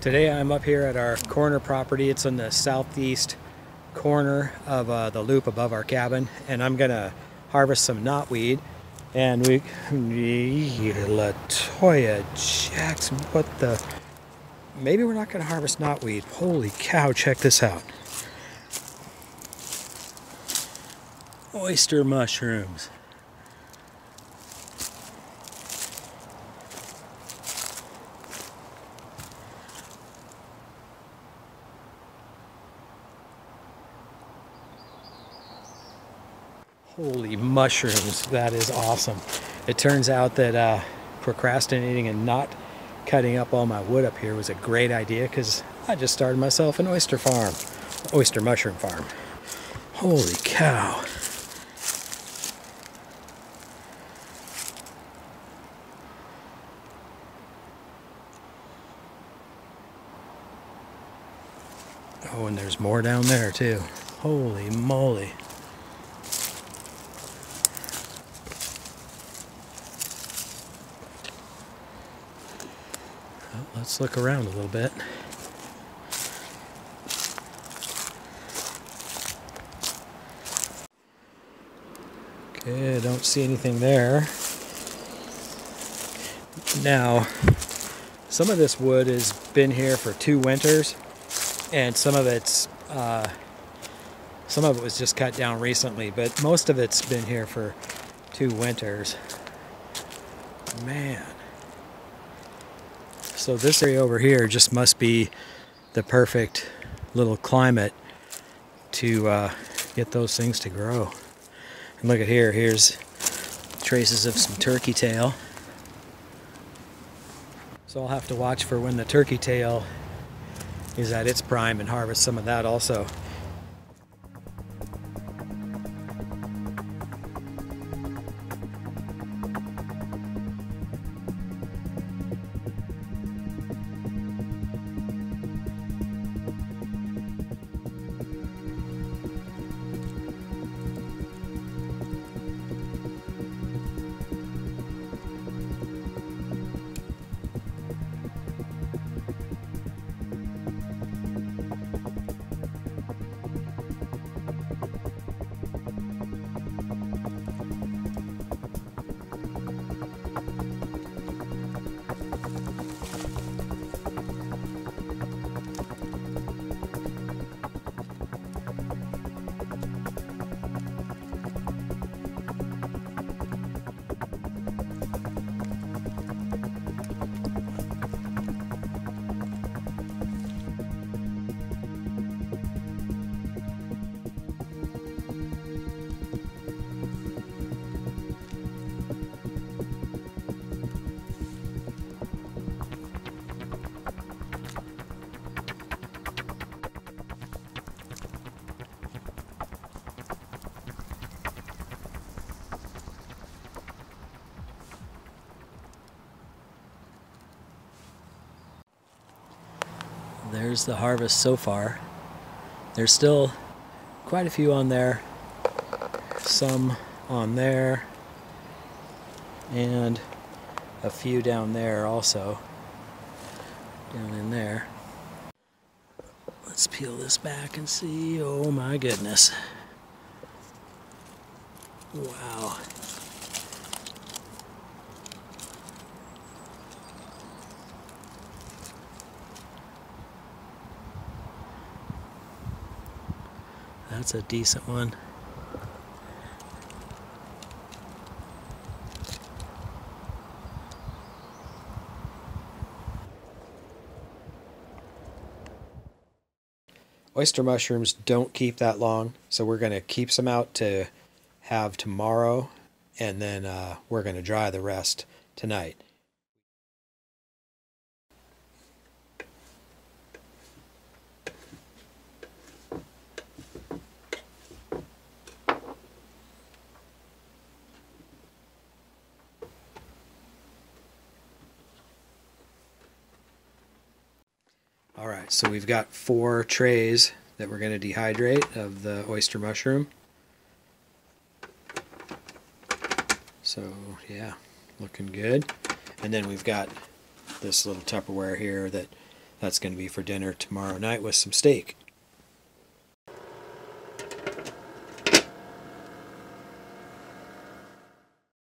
Today I'm up here at our corner property. It's in the southeast corner of uh, the loop above our cabin, and I'm gonna harvest some knotweed. And we, Latoya Jackson, what the? Maybe we're not gonna harvest knotweed. Holy cow! Check this out. Oyster mushrooms. Holy mushrooms, that is awesome. It turns out that uh, procrastinating and not cutting up all my wood up here was a great idea because I just started myself an oyster farm, oyster mushroom farm. Holy cow. Oh, and there's more down there too. Holy moly. Let's look around a little bit. Okay, I don't see anything there. Now, some of this wood has been here for two winters, and some of it's uh, some of it was just cut down recently, but most of it's been here for two winters. Man. So this area over here just must be the perfect little climate to uh, get those things to grow. And look at here, here's traces of some turkey tail. So I'll have to watch for when the turkey tail is at its prime and harvest some of that also. There's the harvest so far. There's still quite a few on there, some on there, and a few down there also, down in there. Let's peel this back and see. Oh my goodness. Wow. That's a decent one. Oyster mushrooms don't keep that long, so we're going to keep some out to have tomorrow, and then uh, we're going to dry the rest tonight. All right, so we've got four trays that we're going to dehydrate of the oyster mushroom. So yeah, looking good. And then we've got this little Tupperware here that That's going to be for dinner tomorrow night with some steak.